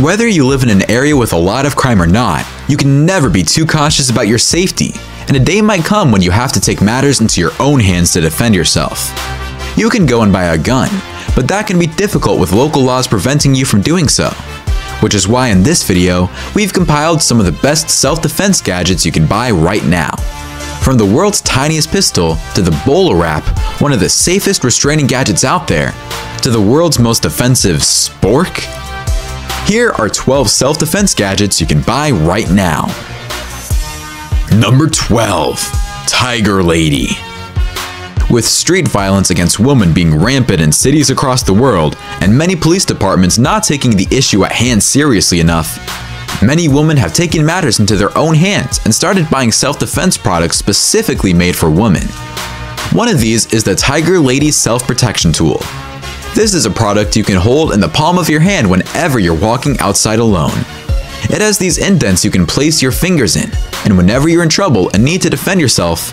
Whether you live in an area with a lot of crime or not, you can never be too cautious about your safety, and a day might come when you have to take matters into your own hands to defend yourself. You can go and buy a gun, but that can be difficult with local laws preventing you from doing so. Which is why in this video, we've compiled some of the best self-defense gadgets you can buy right now. From the world's tiniest pistol to the BolaWrap, one of the safest restraining gadgets out there, to the world's most offensive spork, here are 12 self-defense gadgets you can buy right now. Number 12. Tiger Lady with street violence against women being rampant in cities across the world, and many police departments not taking the issue at hand seriously enough, many women have taken matters into their own hands and started buying self-defense products specifically made for women. One of these is the Tiger Lady Self-Protection Tool. This is a product you can hold in the palm of your hand whenever you're walking outside alone. It has these indents you can place your fingers in, and whenever you're in trouble and need to defend yourself,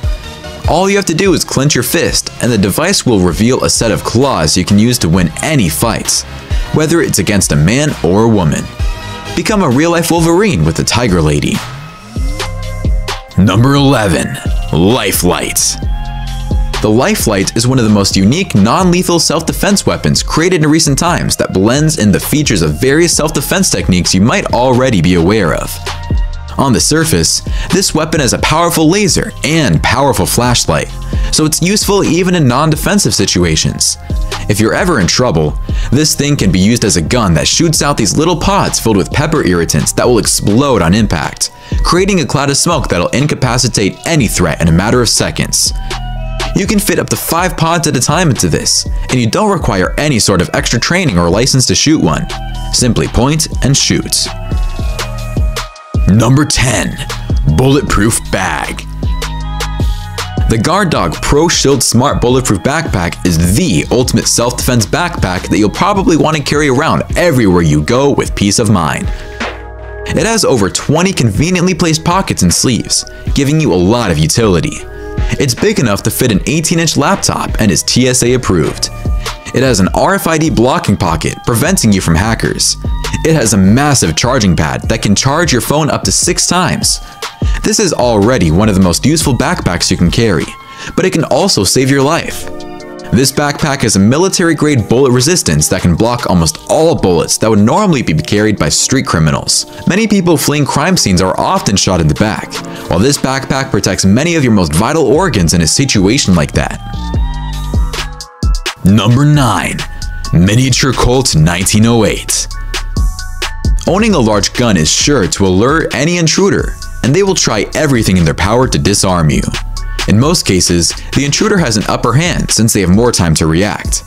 all you have to do is clench your fist, and the device will reveal a set of claws you can use to win any fights, whether it's against a man or a woman. Become a real-life Wolverine with the Tiger Lady. Number 11. Lifelight. The Lifelight is one of the most unique non-lethal self-defense weapons created in recent times that blends in the features of various self-defense techniques you might already be aware of. On the surface, this weapon has a powerful laser and powerful flashlight, so it's useful even in non-defensive situations. If you're ever in trouble, this thing can be used as a gun that shoots out these little pods filled with pepper irritants that will explode on impact, creating a cloud of smoke that'll incapacitate any threat in a matter of seconds. You can fit up to 5 pods at a time into this, and you don't require any sort of extra training or license to shoot one. Simply point and shoot. Number 10. Bulletproof Bag the Guard Dog Pro Shield Smart Bulletproof Backpack is the ultimate self-defense backpack that you'll probably want to carry around everywhere you go with peace of mind. It has over 20 conveniently placed pockets and sleeves, giving you a lot of utility. It's big enough to fit an 18-inch laptop and is TSA approved. It has an RFID blocking pocket, preventing you from hackers. It has a massive charging pad that can charge your phone up to 6 times. This is already one of the most useful backpacks you can carry, but it can also save your life. This backpack has a military-grade bullet resistance that can block almost all bullets that would normally be carried by street criminals. Many people fleeing crime scenes are often shot in the back, while this backpack protects many of your most vital organs in a situation like that. Number 9. Miniature Colt 1908 Owning a large gun is sure to alert any intruder, and they will try everything in their power to disarm you. In most cases, the intruder has an upper hand since they have more time to react.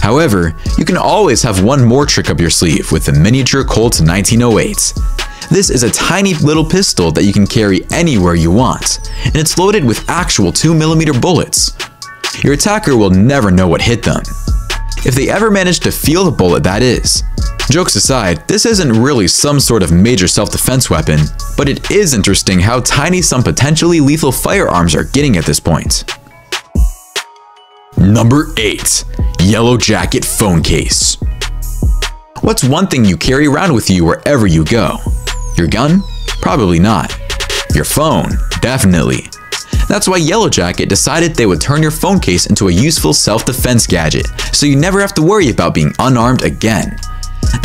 However, you can always have one more trick up your sleeve with the Miniature Colt 1908. This is a tiny little pistol that you can carry anywhere you want, and it's loaded with actual 2mm bullets. Your attacker will never know what hit them. If they ever manage to feel the bullet, that is. Jokes aside, this isn't really some sort of major self-defense weapon, but it is interesting how tiny some potentially lethal firearms are getting at this point. Number 8. Yellow Jacket Phone Case What's one thing you carry around with you wherever you go? Your gun? Probably not. Your phone? Definitely. That's why Yellow Jacket decided they would turn your phone case into a useful self-defense gadget, so you never have to worry about being unarmed again.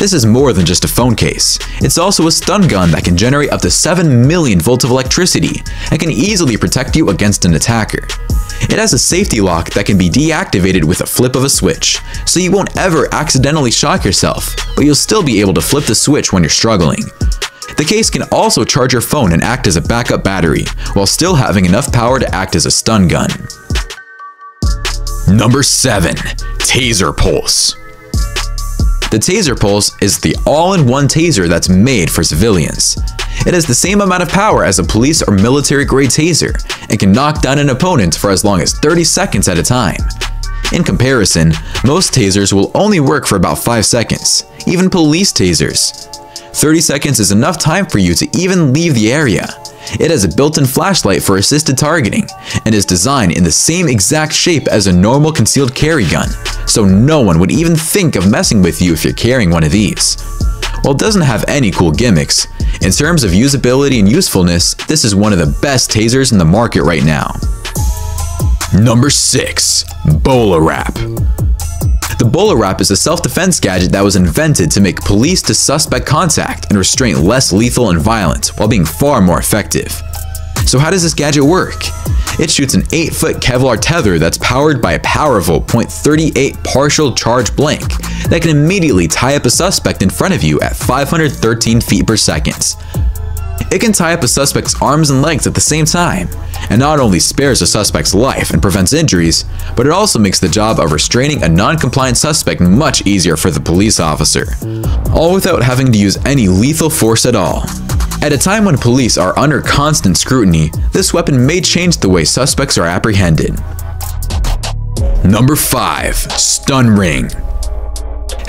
This is more than just a phone case. It's also a stun gun that can generate up to 7 million volts of electricity and can easily protect you against an attacker. It has a safety lock that can be deactivated with a flip of a switch, so you won't ever accidentally shock yourself, but you'll still be able to flip the switch when you're struggling. The case can also charge your phone and act as a backup battery, while still having enough power to act as a stun gun. Number 7. Taser Pulse the Taser Pulse is the all-in-one taser that's made for civilians. It has the same amount of power as a police or military-grade taser and can knock down an opponent for as long as 30 seconds at a time. In comparison, most tasers will only work for about 5 seconds, even police tasers. 30 seconds is enough time for you to even leave the area. It has a built-in flashlight for assisted targeting, and is designed in the same exact shape as a normal concealed carry gun, so no one would even think of messing with you if you're carrying one of these. While it doesn't have any cool gimmicks, in terms of usability and usefulness, this is one of the best tasers in the market right now. Number 6. BolaWrap The BolaWrap is a self-defense gadget that was invented to make police to suspect contact and restraint less lethal and violent while being far more effective. So how does this gadget work? It shoots an 8-foot Kevlar tether that's powered by a powerful .38 partial charge blank that can immediately tie up a suspect in front of you at 513 feet per second. It can tie up a suspect's arms and legs at the same time, and not only spares a suspect's life and prevents injuries, but it also makes the job of restraining a non-compliant suspect much easier for the police officer, all without having to use any lethal force at all. At a time when police are under constant scrutiny, this weapon may change the way suspects are apprehended. Number 5. Stun Ring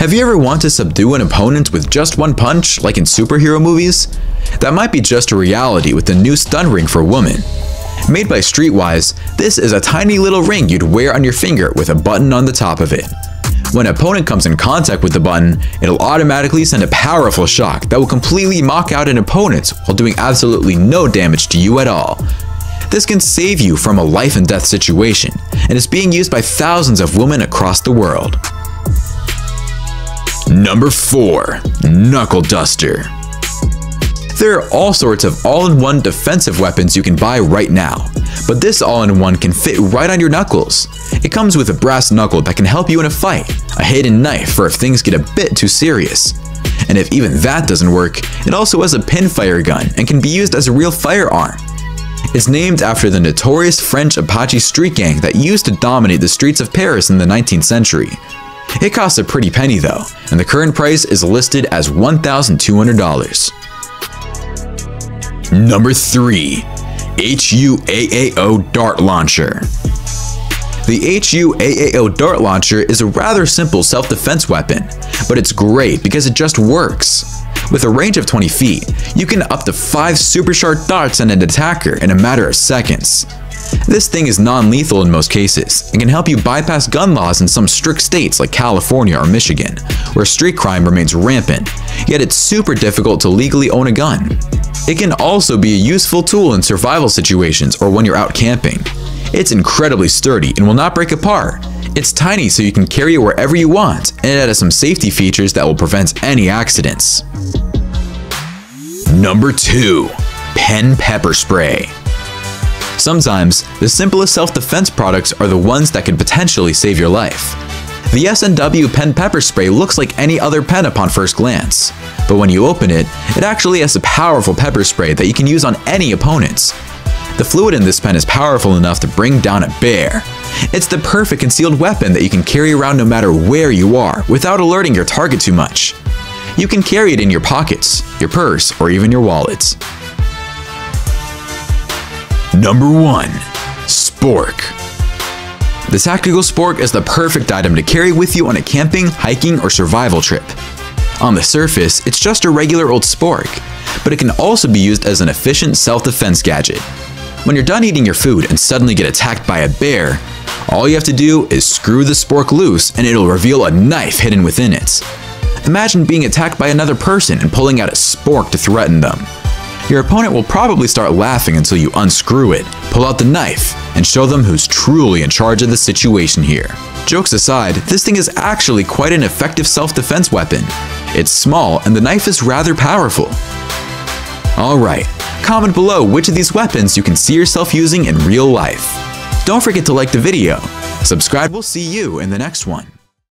have you ever wanted to subdue an opponent with just one punch, like in superhero movies? That might be just a reality with the new stun ring for women. Made by Streetwise, this is a tiny little ring you'd wear on your finger with a button on the top of it. When an opponent comes in contact with the button, it'll automatically send a powerful shock that will completely mock out an opponent while doing absolutely no damage to you at all. This can save you from a life and death situation, and is being used by thousands of women across the world. Number 4. Knuckle Duster There are all sorts of all-in-one defensive weapons you can buy right now, but this all-in-one can fit right on your knuckles. It comes with a brass knuckle that can help you in a fight, a hidden knife for if things get a bit too serious. And if even that doesn't work, it also has a pinfire gun and can be used as a real firearm. It's named after the notorious French Apache street gang that used to dominate the streets of Paris in the 19th century. It costs a pretty penny though, and the current price is listed as $1,200. Number 3. HUAAO Dart Launcher the HUAAO dart launcher is a rather simple self-defense weapon, but it's great because it just works. With a range of 20 feet, you can up to 5 super sharp darts at an attacker in a matter of seconds. This thing is non-lethal in most cases, and can help you bypass gun laws in some strict states like California or Michigan, where street crime remains rampant, yet it's super difficult to legally own a gun. It can also be a useful tool in survival situations or when you're out camping. It's incredibly sturdy and will not break apart. It's tiny so you can carry it wherever you want, and it has some safety features that will prevent any accidents. Number 2. Pen Pepper Spray Sometimes, the simplest self-defense products are the ones that can potentially save your life. The S&W pen pepper spray looks like any other pen upon first glance, but when you open it, it actually has a powerful pepper spray that you can use on any opponents. The fluid in this pen is powerful enough to bring down a bear. It's the perfect concealed weapon that you can carry around no matter where you are without alerting your target too much. You can carry it in your pockets, your purse, or even your wallets. Number 1. Spork The Tactical Spork is the perfect item to carry with you on a camping, hiking, or survival trip. On the surface, it's just a regular old spork, but it can also be used as an efficient self-defense gadget. When you're done eating your food and suddenly get attacked by a bear, all you have to do is screw the spork loose and it'll reveal a knife hidden within it. Imagine being attacked by another person and pulling out a spork to threaten them. Your opponent will probably start laughing until you unscrew it, pull out the knife, and show them who's truly in charge of the situation here. Jokes aside, this thing is actually quite an effective self-defense weapon. It's small and the knife is rather powerful. Alright, comment below which of these weapons you can see yourself using in real life. Don't forget to like the video. Subscribe, we'll see you in the next one.